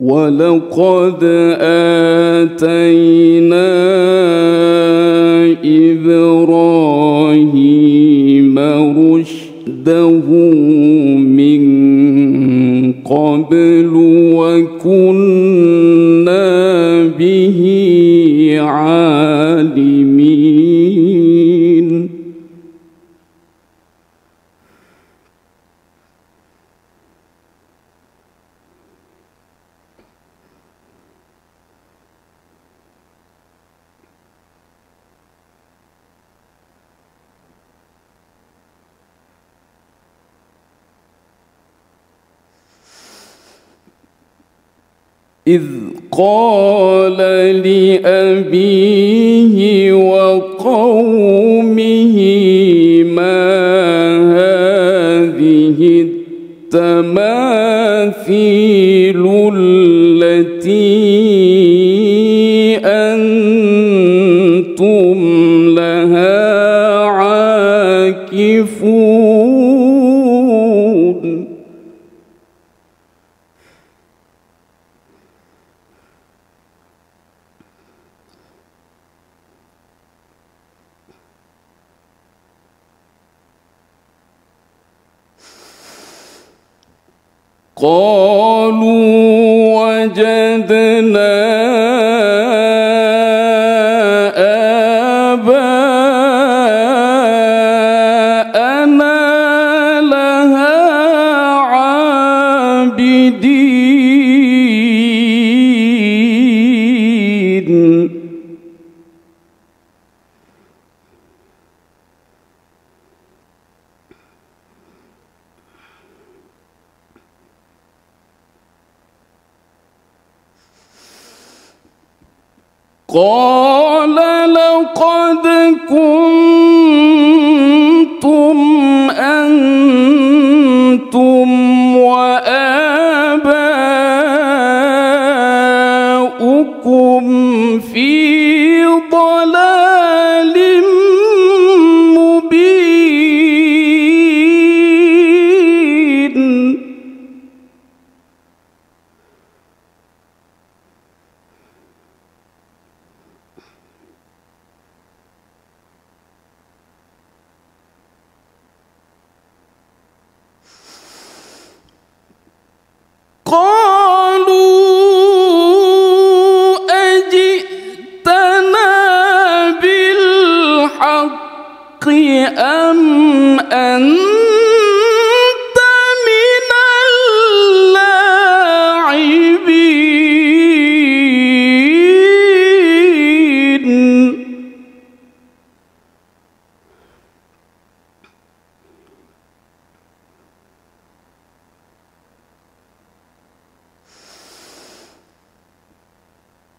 ولقد آتينا إذ قال لأبيه وقومه قالوا قال لقد كنتم أنتم وآباؤكم في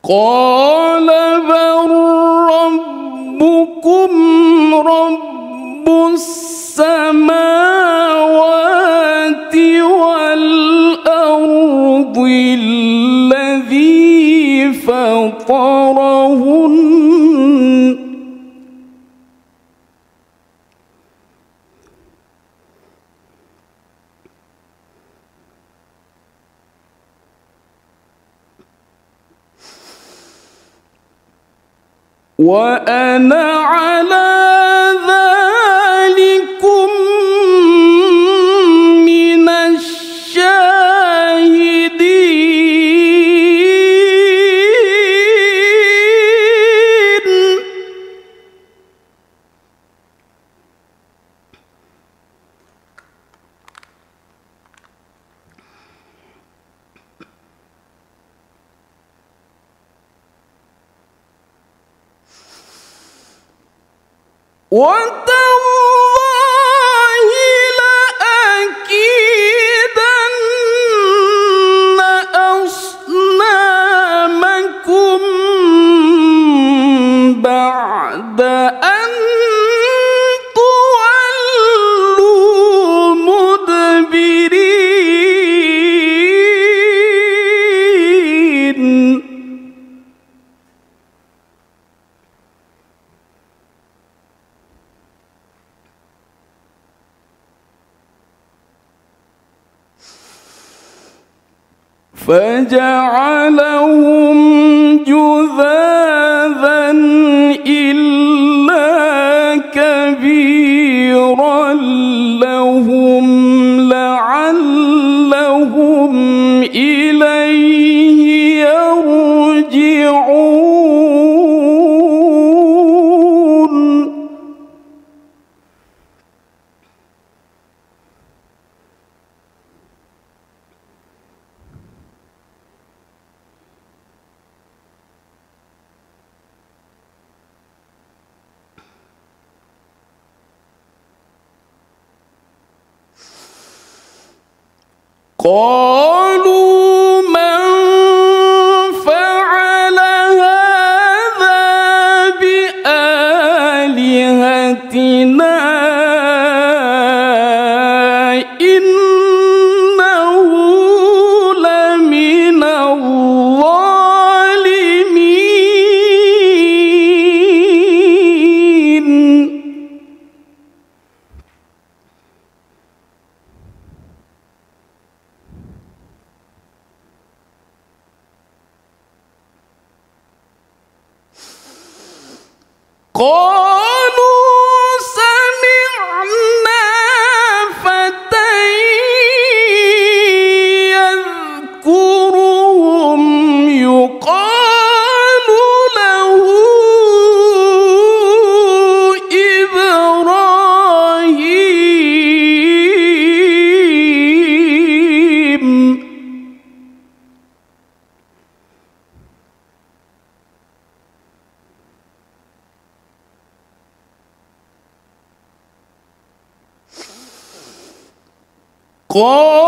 قال وأنا على Ontem فجعلهم جذاذا Oh! con قالوا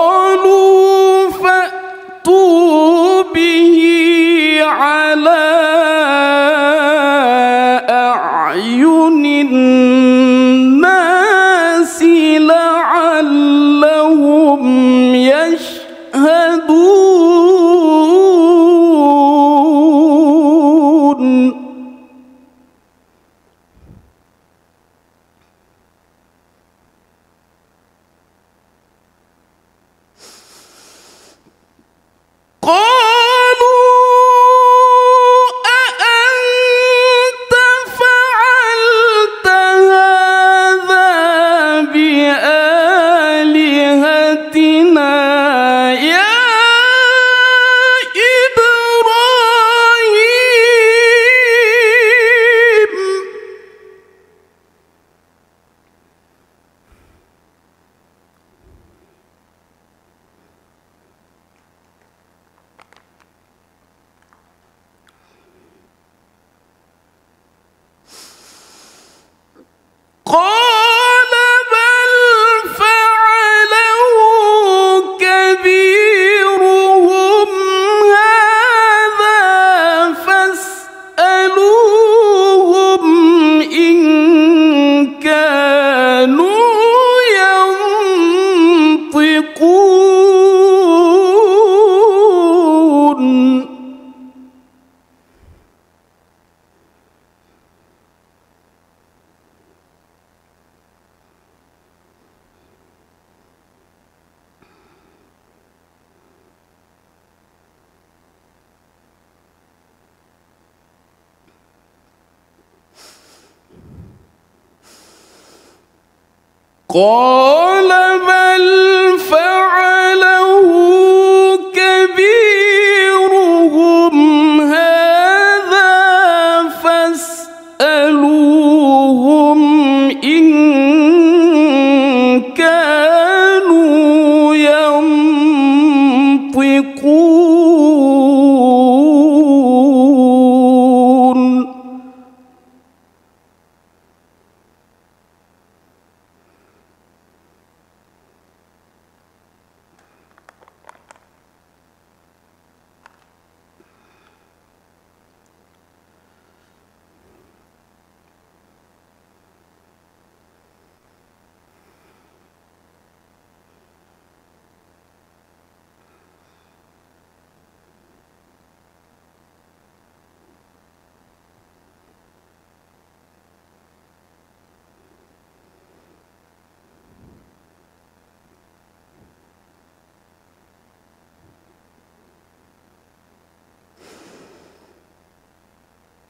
قال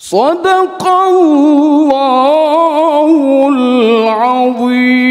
صدق الله العظيم.